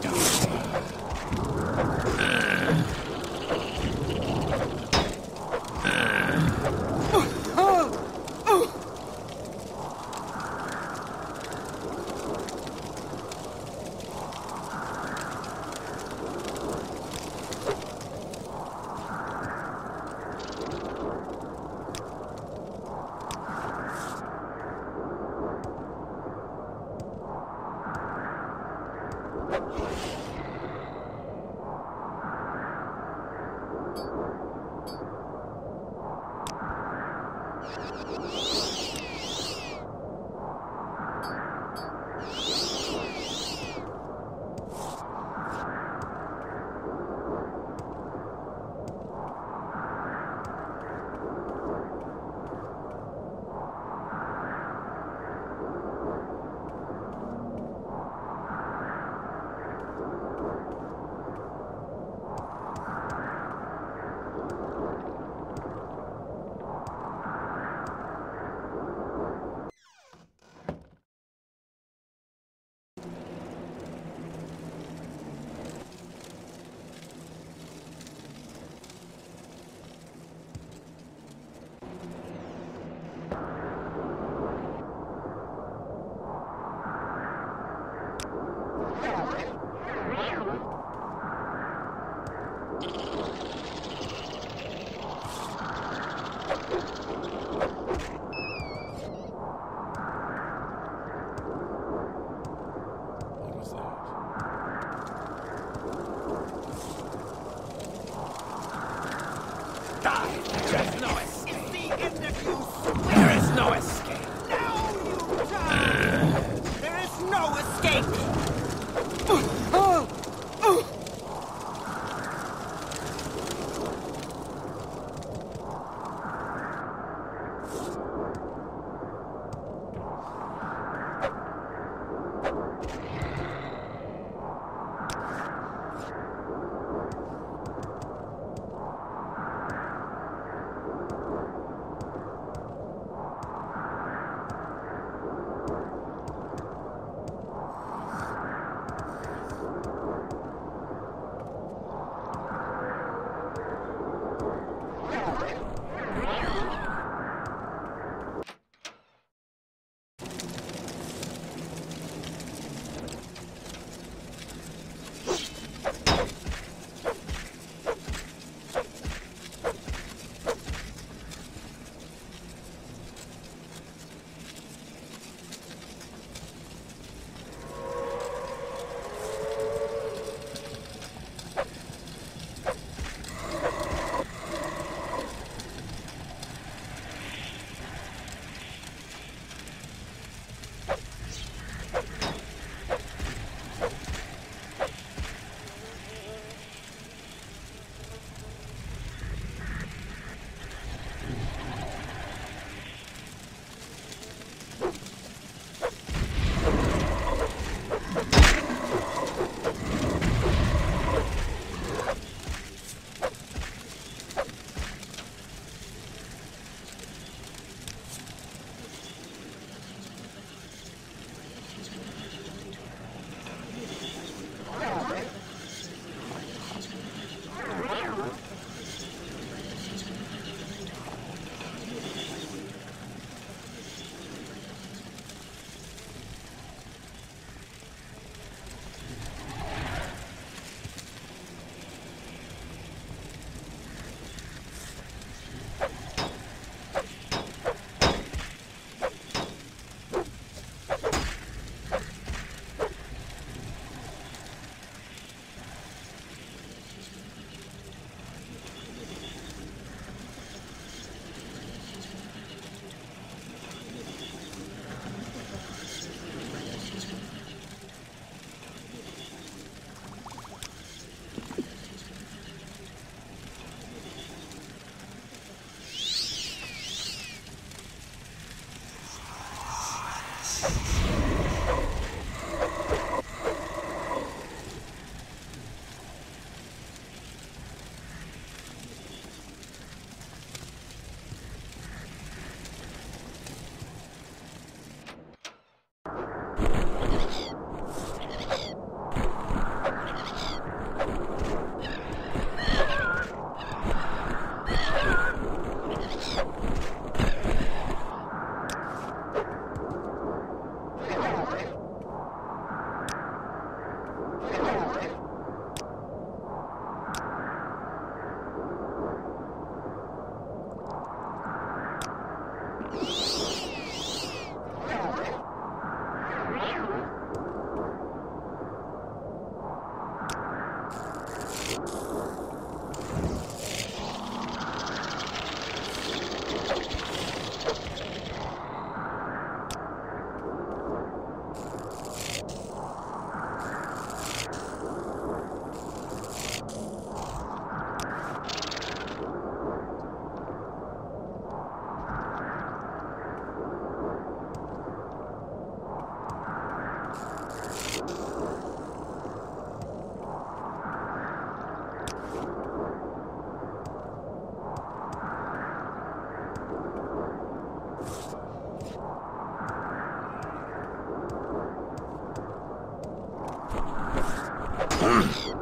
Captain. There's no escape. There is no escape. Now you die! There is no escape! Mm-hmm.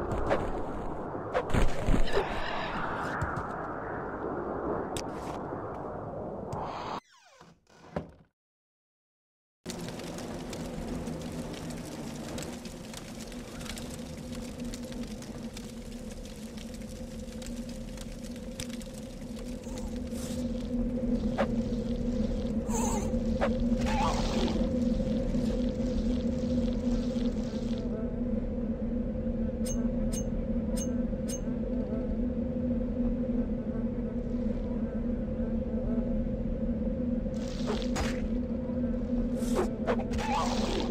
Oh, my God.